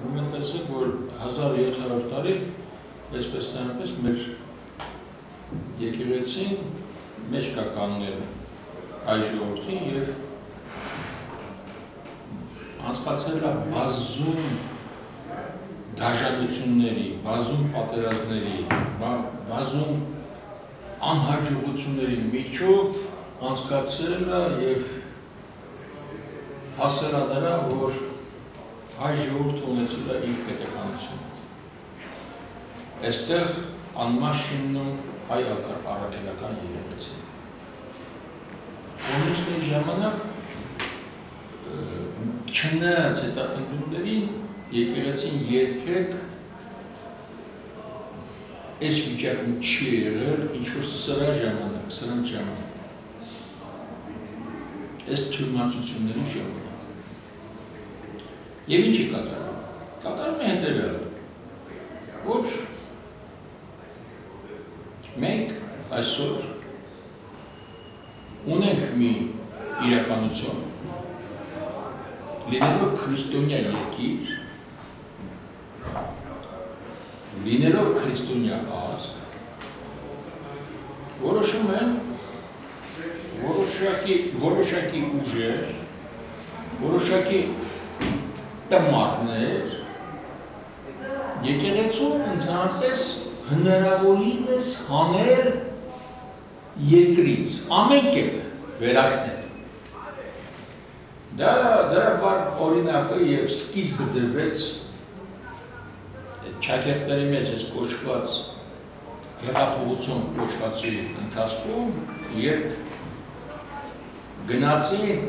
ուրեմն տեսեք, որ 1700 տարի այսպես այնպես մեր եկեղեցին մեջ կա կանոներ այ ժողովրդին եւ անցկացել է բազում դաժանությունների, բազում պատերազմների, բազում անհաջողությունների միջով անցկացել է եւ հասել է դրա, որ հայ ժողովուրդը ունեցել է իր պետականությունը։ Այստեղ անմաշիննում հայ առաքելական երևեցին։ Կոմունիստների ժամանակ չնայած հետապնդումներին եկեղեցին երբեք այս վիճակում չի եղել ինչ որ սրա ժամանակ, սրանց ժամանակ։ Այս թյուրմացությունների ժամանակ։ Եվ ինչի կատարում։ Կատարում է հետևյալը, որ մենք այսօր ունենք մի իրականություն, լինելով քրիստոնյա երկիր, լինելով քրիստոնյա ազգ, որոշում են որոշակի որոշակի ուժեր, որոշակի տմարներ եկեղեցում ընդհանրապես հնարավորինս հանել երկրից, ամեն կերպ վերացնել։ Դա դրա բար օրինակը եւ սկիզբը դրվեց ճակերտների մեջ այս կոչված հեղափոխություն կոչվածի ընթացքում, երբ գնացին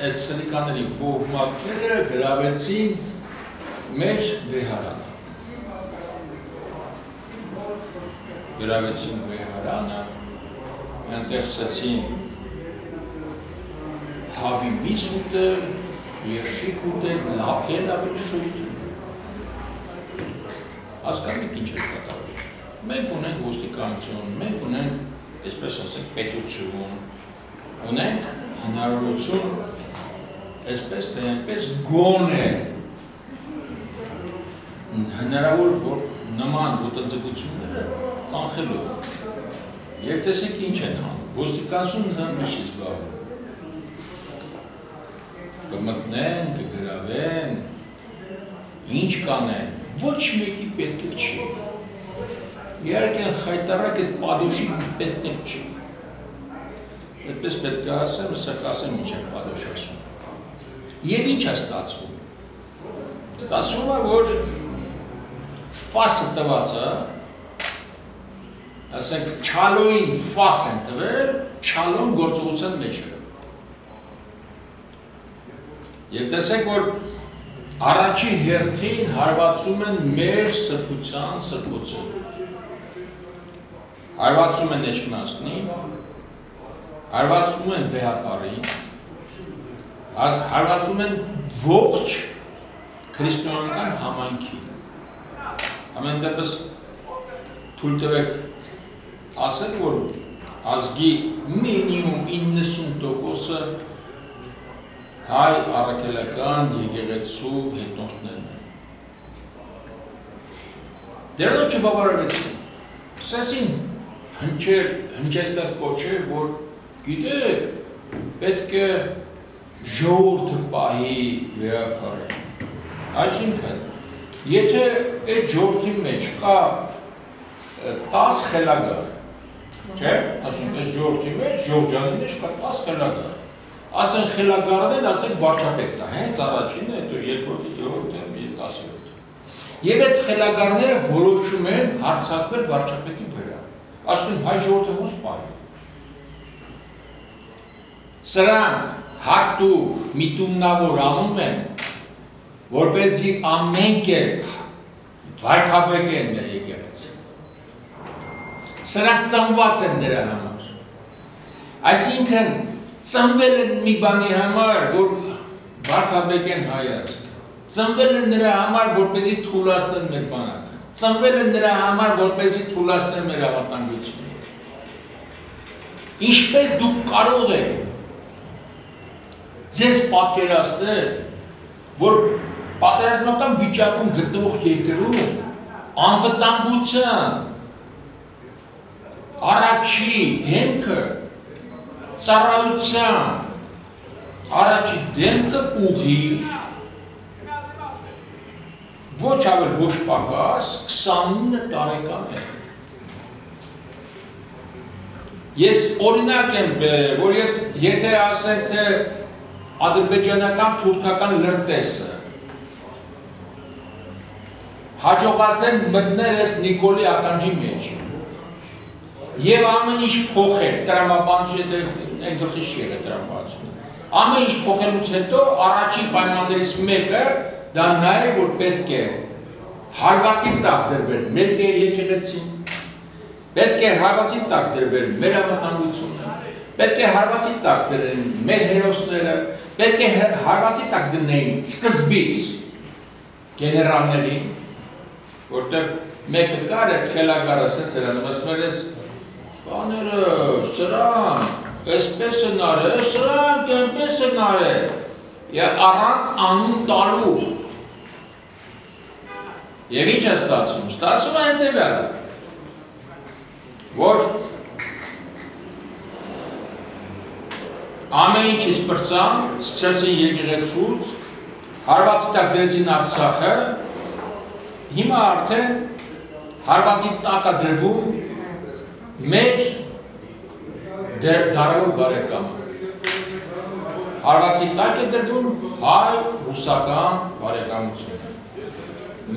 այդ սնիկաների բողմակները գրավեցին մեր վեհարանը։ Գրավեցին վեհարանը, այնտեղսեցին հավի միս ուտել, երշիկ ուտել, լապել ավելի շուտ, հասկանիք ինչ է կատարվում։ Մենք ունենք ոստիկանություն, մենք ունենք, այսպես ասենք, պետություն, ունենք հնարավորություն, այսպես թե այնպես գոնե հնարավոր որ նման ոտնձգությունները կանխելու եւ տեսեք ինչ են անում ոստիկանություն նշի զբաղվում կմտնեն կգրավեն ինչ կանեն ոչ մեկի պետք չի իհարկե խայտարակ այդ падոշի պետք չի այդպես պետք է ասեմ սա կասեմ ինչ է падոշ ասում Եվ ինչ է ստացվում։ Ստացվում է, որ ֆասը տվածը, ասենք չալոյին ֆաս են տվել, չալոն գործողության մեջ է։ Եվ տեսեք, որ առաջի հերթին հարվածում են մեր սրբության սրբոցը։ Հարվածում են էջմասնին, հարվածում են վեհապարին, հարվածում են ողջ քրիստոնական համայնքին։ Ամեն դեպս թույլ տվեք ասել, որ ազգի մինիմում 90%-ը հայ առաքելական եկեղեցու հետնորդներն են։ Դերնով չբավարարեցին։ Սեսին հնչեր, հնչեստեր կոչեր, որ գիտեք, պետք է ժողովուրդը պահի վեհապարին։ Այսինքն, եթե այդ ժողովրդի մեջ կա 10 խելագար, չէ՞, ասում թե ժողովրդի մեջ, ժողովրդի մեջ կա 10 խելագար ասեն խելագարվել, ասեն վարչապետն է, հենց առաջինը, հետո երկրորդը, երրորդը, 10-րդը։ Եվ այդ խելագարները որոշում են հարցակվել վարչապետի վրա։ Ասում հայ ժողովուրդը ոնց պահի։ Սրանք հատուկ միտումնավոր անում են, որպեսզի ամեն կերպ վարկաբեկեն մեր եկեղեցին։ Սրանք ծնված են դրա համար։ Այսինքն ծնվել են մի բանի համար, որ վարքաբեկեն հայացք, ծնվել են նրա համար, որպեսի թուլաստեն մեր բանակը, ծնվել են նրա համար, որպեսի թուլաստեն մեր ավատանգությունը։ Ինչպես դուք կարող եք ձեզ պատկերացնել, որ պատերազմական վիճակում գտնվող երկրում անվտանգության առաջի դեմքը ծառայության առաջի դեմքը ուղի ոչ ավել ոչ պակաս 29 տարեկան է Ես օրինակ եմ բերել, որ եթե ասենք թե ադրբեջանական թուրքական լրտեսը հաջողացնել մտնել ես Նիկոլի ականջի մեջ եւ ամեն ինչ փոխել տրամաբանություն այդ գլխի շիերը տրամաբանություն ամեն ինչ փոխելուց հետո առաջին պայմաններից մեկը դա նա է որ պետք է հարվածի տակ դրվել մեր եկեղեցին պետք է հարվածի տակ դրվել մեր ամենանգությունը պետք է հարվածի տակ դրեն մեր հերոսները պետք է հարվածի տակ դնեին սկզբից գեներալներին որտեղ մեկը կար այդ խելագարը ասեց նրան, ասում էր ես բաները, սրան, այսպես են արել, սրանք այնպես են արել, և առանց անուն տալու։ Եվ ինչ է ստացում, ստացում է հետևյալը, որ ամեն ինչից պրծան, սկսեցին եկեղեցուց, հարվածի տակ դրեցին Արցախը, հիմա արդեն հարվածի տակա դրվում մեր դարավոր բարեկամը։ Հարվածի տակ է դրվում հայ ռուսական բարեկամությունը։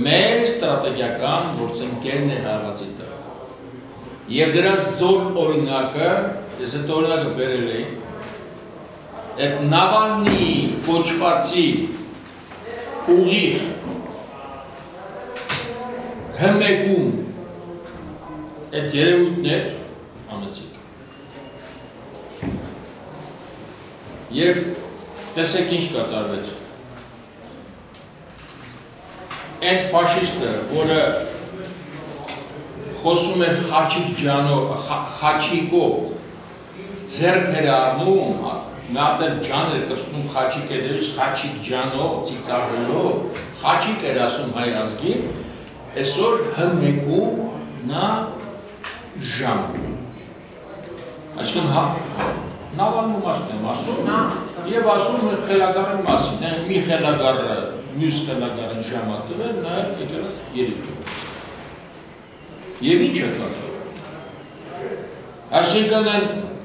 Մեր ստրատեգիական գործընկերն է հարվածի տակ։ Եվ դրա զոր օրինակը, ես այդ օրինակը բերել էի, այդ Նավալնի կոչվածի ուղիղ հմեկում այդ երևույթներ անեցիք։ Եվ տեսեք ինչ կատարվեց։ Այդ ֆաշիստը, որը խոսում է խաչիկ ջանո, խաչիկով, ձերք էր առնում, տեր ջան էր կպսնում խաչիկ էր, խաչիկ ջանո, ծիծաղելով, խաչիկ էր ասում հայ ազգին, Այսօր հմեկում նա ժամ։ Այսինքն հա նավանում մասն եմ ասում եւ ասում խելագարի մասին, մի խելագարը մյուս խելագարին ժամա տվել, նա եկել երիկը։ Եվ ինչ է կար։ Այսինքն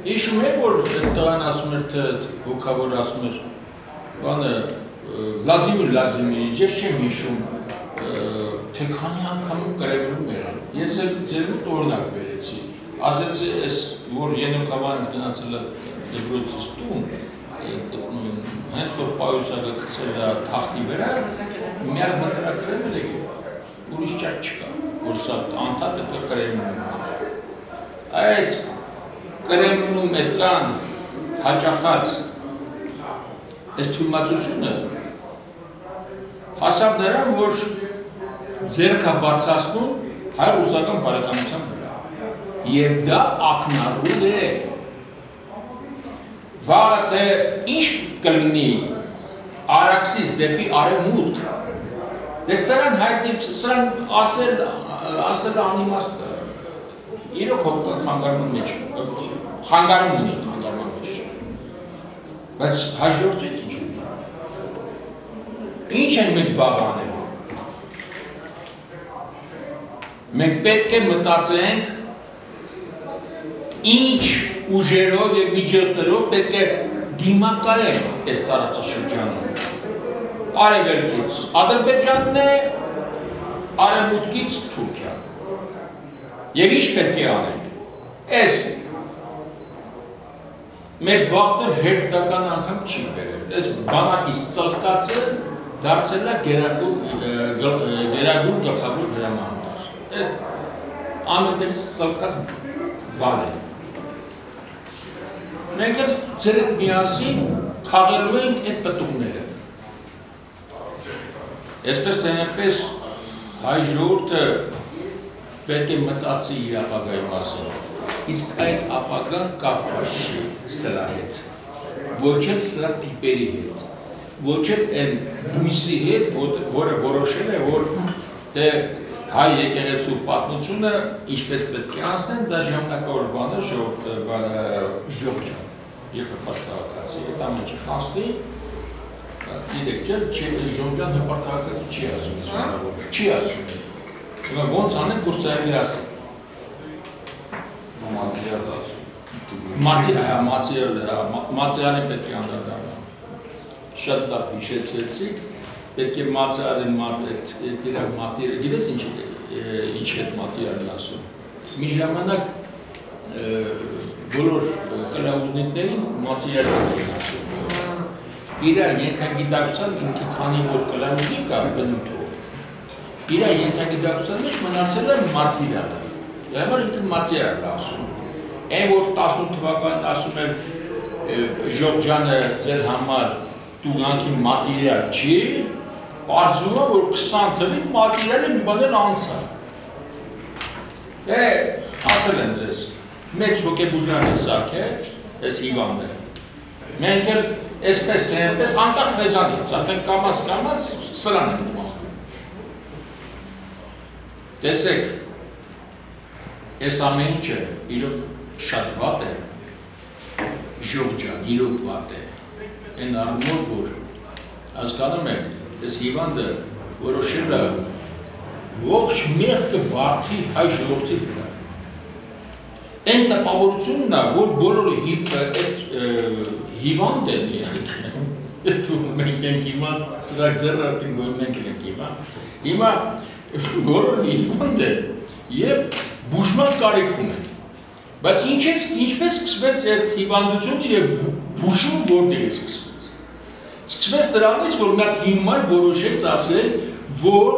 հիշում եք որ տղան ասում էր թե հոգավոր ասում էր բանը Վլադիմիր Վլադիմիրիչ, ես չեմ հիշում թե քանի անգամ կրեվելու եղան։ Ես էլ ձերուտ օրինակ բերեցի։ Ասեցի, այս որ Ենոկավան գնացել է դեպրոցից տուն, հենց որ պայուսակը գցել է թախտի վրա, միակ մտրակրել է ուրիշ ճար չկա, որ սա անդատը կա կրեմնում Այդ կրեմնում է կան հաճախած այս թույլմացությունը հասավ նրան, որ ձերքա բարձրացնում հայ-ռուսական բարեկամության վրա։ Եվ դա ակնառու է։ Վաղը թե ինչ կլինի Արաքսից դեպի արևմուտք։ Դե սրան հայտնի, սրան ասել ասել իրոք հոգտան խանգարման մեջ, խանգարում ունի խանգարման մեջ։ Բայց հաջորդը ինչ է։ Ինչ են մենք վաղ անել։ Մենք պետք է մտածենք ինչ ուժերով եւ միջոցներով պետք է դիմակայենք այս տարածաշրջանում։ Արևելքից Ադրբեջանն է, արևմուտքից Թուրքիան։ Եվ ինչ պետք է անենք։ Այս մեր բախտը հերթական անգամ չի բերել։ Այս բանակից ծլկածը դարձել է գերագույն գլխավոր հրաման այդ ամենտեղից ծլկած բան է։ Մենք էլ ձեր հետ միասին քաղելու ենք այդ պտուղները։ Այսպես թե այնպես հայ ժողովուրդը պետք է մտածի իր ապագայի մասին։ Իսկ այդ ապագան կապված չի սրա հետ։ Ոչ էլ սրա տիպերի հետ։ ոչ էլ այն բույսի հետ, որը որոշել է, որ թե հայ եկեղեցու պատմությունը ինչպես պետք է անցնեն, դա ժամանակավոր բան է, ժողջ է, եւ հպարտակացի, այդ ամեն ինչ հասնի, գիտեք, չէ, ժողջան հպարտակացի չի ասում, չի ասում, Հիմա ոնց անենք, որ սա է ասի։ Մացիարը ասում։ Մացիա, հա, մացիարը, հա, մացիարը պետք է անդրադառնա։ Շատ լավ հիշեցեցիք, պետք է մացիարեն մատետ, դրա մատիը, գիտես ինչ ինչ է մատիարն ասում։ Մի ժամանակ բոլոր կլաուզնիկներին մացիարից էին ասում։ Իրա ենթագիտակցության ինքը քանի որ կլաուզնիկ կա բնույթով։ Իրա ենթագիտակցության մեջ մնացել է մատիարը։ Դա ինքը մատիարն ասում Այն որ 18 թվականին ասում եմ Ժողջանը ձեր համար տուգանքի մատիրիալ չի, պարզվում է, որ 20 թվին մատիրիալը մի բանել անցա։ Դե, ասել եմ ձեզ, մեծ հոգեբուժան է սարք է, ես հիվանդ է։ Մենք էլ այսպես թե այնպես անկախ մեզանից, արդեն կամած կամած սրան են նմախում։ Տեսեք, այս ամեն ինչը իրոք շատ վատ է, ժողջան, իրոք վատ է, են առմոր, որ հասկանում եք, ես հիվանդը որոշել է ողջ մեղքը վարդի հայ ժողորդի վրա։ Են տպավորությունն է, որ բոլորը հիվանդ են իրանք, մենք ենք հիմա սրակ ձեր արդին որ մենք ենք հիմա, հիմա բոլորը հիվանդ են և բուժման կարիք ունեն։ Բայց ինչպես ինչպես սկսվեց այդ հիվանդությունը եւ բուժումը որտեղից սկսվեց։ Սկսվեց դրանից, որ նա հիմար որոշեց ասել, որ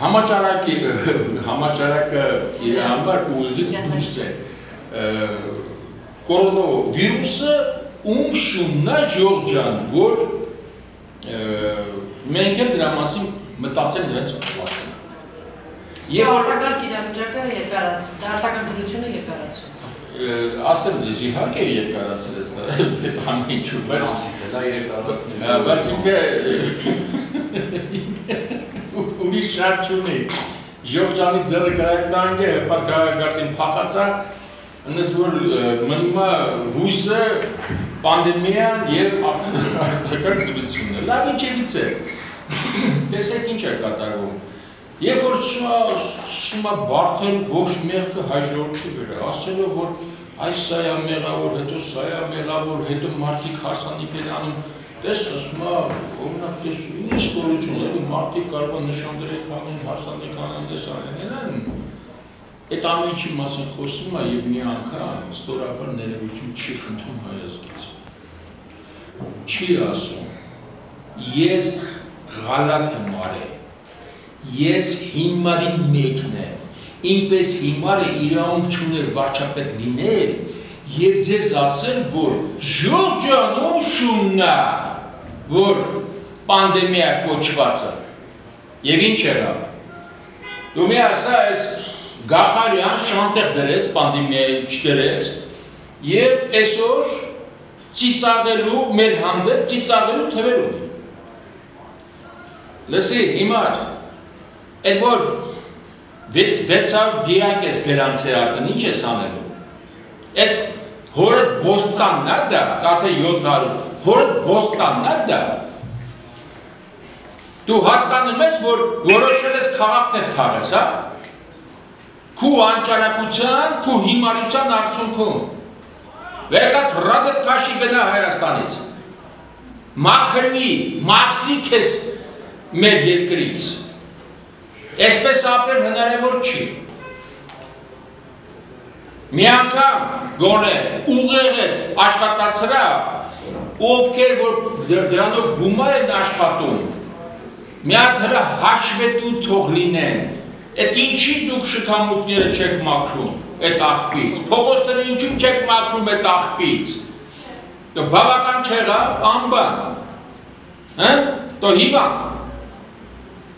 համաճարակի համաճարակը իր համար ուղիղից դուրս է կորոնավիրուսը ում շուննա Ժորժան, որ մենք էլ դրա մասին մտածել դրանց պատմել Եվ արտակարգ իրավիճակը երկարաց, արտակարգ դրությունը երկարացրեց։ Ասեմ դες իհարկե երկարացրեց այդ ամեն ինչու, բայց ամսից էլ է երկարացնել։ Բայց ինքը ուրիշ շատ չունի։ Ժողջանի ձեռը կրակնանգ է, հպարկայակացին փախացա, ընես որ մնում է հույսը պանդեմիան և արտակարգ դրությունը։ Լավ ինչևից է։ Տեսեք ինչ է կատարվում Երբ որ սկսում է բարթել ողջ մեղքը հայ ժողովրդի վրա, ասելով որ այս սա է մեղավոր, հետո սա է մեղավոր, հետո մարդիկ հարսանիք են անում, տես ասում է, օրինակ տես ինչ ստորություն է, մարդիկ կարող են նշան դրեք անեն, հարսանիք անեն, դես անեն, այդ ամեն ինչի մասին խոսում է եւ մի անգամ ստորաբար ներողություն չի խնդրում հայազգից։ Չի ասում, ես գալատ եմ արել ես հիմարի մեկն եմ, ինպես հիմարը իրավունք չուներ վարչապետ լինել և ձեզ ասել, որ ժողջանում շուննա, որ պանդեմիա կոչվածը, և ինչ երավ, դու մի ասա ես գախարյան շանտեղ դրեց, պանդեմիայի չդրեց, և այսօր ծիծաղելու, մեր հանդեպ ծիծաղելու թվեր ունի։ Լսի, հիմար, Այդ որ 600 դիակ ես գրանցել արդեն, ինչ ես անելու։ Այդ հորդ բոստանն է դա, արդեն 700, հորդ բոստանն է դա։ Դու հասկանում ես, որ որոշել ես քաղաքներ թաղես, հա։ Քու անճարակության, քու հիմարության արդյունքում։ Վերկաց ռադետ կաշի գնա Հայաստանից։ Մաքրվի, մաքրի քեզ մեր երկրից։ Այսպես ապրել հնարավոր չի։ Մի անգամ գոնե ուղեղ այդ աշխատացրա, ովքեր որ դրանով գումար են աշխատում, մի հատ հրա հաշվետու թող լինեն, այդ ինչի դուք շքամուտները չեք մաքրում այդ աղբից, փողոցները ինչու չեք մաքրում այդ աղբից, բավական չեղավ, անբան, հը, տո հիվան,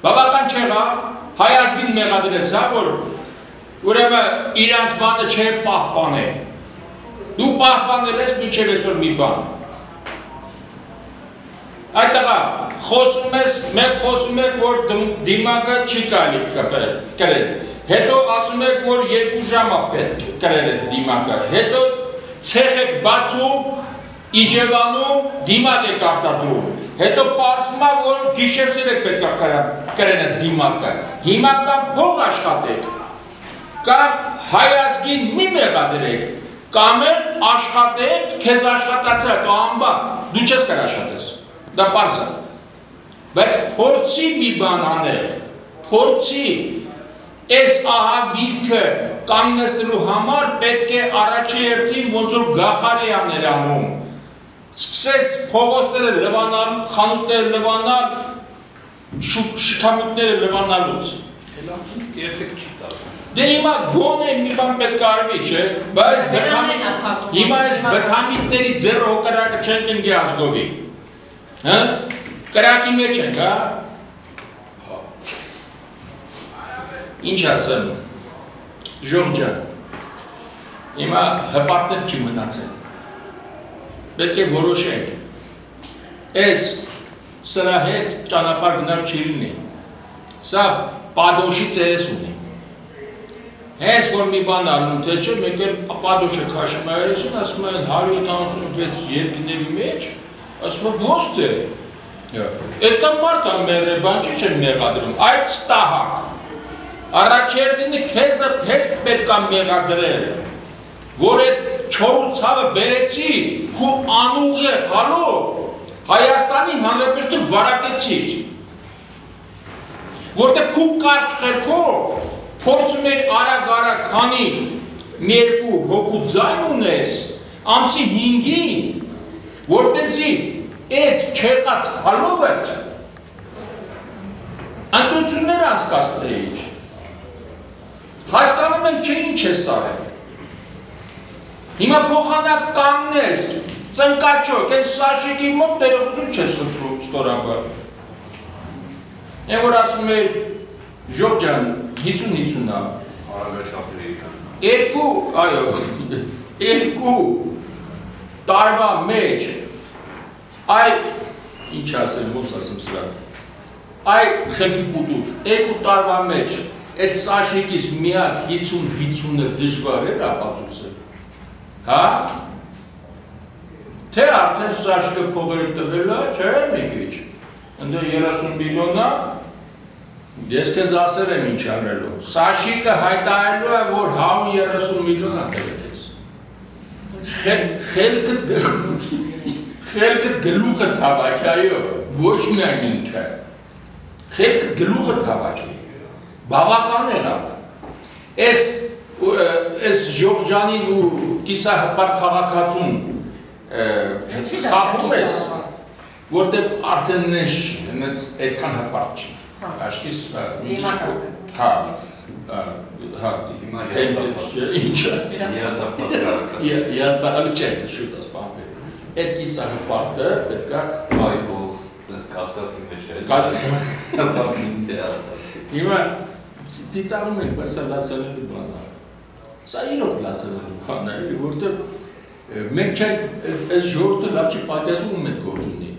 բավական չեղավ, հայ ազգին մեղադրես, հա, որ ուրեմն իրանց բանը չէ պահպանել։ դու պահպանել ես մինչև այսօր մի բան։ Այդ տղա, խոսում ես, մենք խոսում ենք, որ դիմակը չի կարելի կրել։ Հետո ասում եք, որ երկու ժամ է պետք կրել է դիմակը։ Հետո ցեխ եք բացում, իջևանում, դիմակ եք արտադրում։ Հետո պարզվում է, որ գիշերցին եք պետք կրել է դիմակը։ Հիմա կա փող աշխատեք։ Կամ հայազգին մի մեղադրեք, կամ էլ աշխատեք, քեզ աշխատացա, դու ամբա, դու չես կար աշխատես դա պարզ է։ Բայց փորձի մի բան անել, փորձի այս ահագիրքը կանգնեցնելու համար պետք է առաջի երթին ոնց որ գախարի աներ անում։ Սկսեց փողոցները լվանալ, խանութները լվանալ, շքամուտները լվանալուց։ Հելանքի էֆեկտ չի տա։ Դե հիմա գոնե մի բան պետք է արվի, չէ՞, բայց բթամիտ հիմա այս բթամիտների ձեռը հոկրակը չեն կնգի ազգովի։ Հա? Կրակի մեջ ենք, հա? Ինչ ասեմ։ Ժորժան։ Հիմա հպարտել չի մնացել։ Պետք է որոշենք։ Այս սրա հետ ճանապարհ գնալ չի լինի։ Սա падոշի ցերես ունի։ Հենց որ մի բան արնում, թե չէ, մեկ էլ падոշը քաշում է 30, ասում են 176 երկների մեջ ասում ո՞նց է։ Այդքան մարդ ա մեղե, բան չի չեն մեղադրում։ Այդ ստահակ։ Առաջերտինը քեզ քեզ պետք է մեղադրել, որ այդ չորու ցավը բերեցի, քու անուղը հալո Հայաստանի Հանրապետություն վարակեցիր։ Որտեղ քու կարճ խելքով փորձում էր արագ-արագ քանի մի երկու հոգու ձայն ունես, ամսի 5-ին, որպեսի այդ չեղած հալովը ընտրություններ անցկացնեիր։ Հասկանում ենք չէ ինչ է սարել։ Հիմա փոխանակ կանգնես, ծնկաչոք, այս սաշիկի մոտ ներողություն չես խնդրում ստորաբար։ Եվ որ ասում էր Ժող ջան, 50-50 է։ Արագաչափերի կան։ Երկու, այո, երկու տարվա մեջ այ ինչ ասեմ, ոնց ասեմ սրա։ Այ խելքի պուտուկ, երկու տարվա մեջ այդ սաշիկից միակ 50-50-ը դժվար էր ապացուցել։ Հա? Թե արդեն սաշիկը փողերը տվել է, չէ՞ մի քիչ։ Ընդ 30 միլիոնա Ես քեզ ասել եմ ինչ անելու։ Սաշիկը հայտարարելու է, որ 130 միլիոն է տվել քեզ։ Խելքը խելքը գլուխը թավաքի, այո, ոչ միայն ինքը։ Խելքը գլուխը թավաքի։ Բավական եղավ։ Այս այս Ժորժանին ու կիսահպար քաղաքացուն հետ խախտում ես, որտեղ արդեն չի, հենց այդքան հպարտ չի։ Աշկիս հա հա Հիմա ինչը Երասապատկարակը։ Երաստաղալ չէ, շուտ ասպահվել։ Այդ կիսահպարտը պետքա Այդ հող դες կասկածի մեջ է։ կազմում։ Տակին դեալ։ Հիմա ծիծաղում ենք, բայց սա լացանելու բան է։ Սա իրոք լացանելու բան է, որտեղ մենք չենք այս ժողովուրդը լավ չի պատասխանում այդ գործ ունի։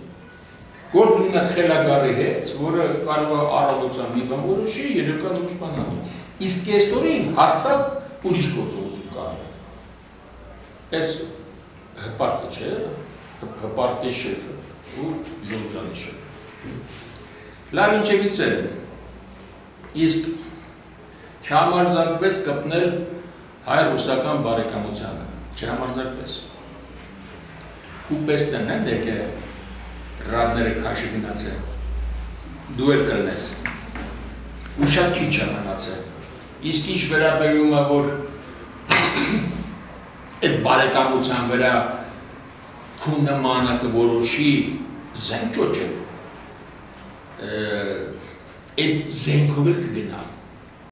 Գործ ունի այդ խելագարի հետ, որը կարող է առավոտյան մի բան որոշի, երեկոյան ուրիշ բան անի։ Իսկ կեստորին հաստատ ուրիշ գործողություն կա։ Այս հպարտը չէ, հպարտի շեֆը ու ժողովրդանի շեֆը։ Լավ ինչևից է։ Իսկ չհամարձակվեց կպնել հայ-ռուսական բարեկամությանը, չհամարձակվեց։ Խուպեստն են դեկե ռադները քաշի գնացել։ Դու էլ կլնես։ Ու շատ քիչ է մնացել։ Իսկ ինչ վերաբերում է, որ այդ բարեկամության վրա քու նմանակը որոշի զենք ճոճել, այդ զենքով էլ կգնա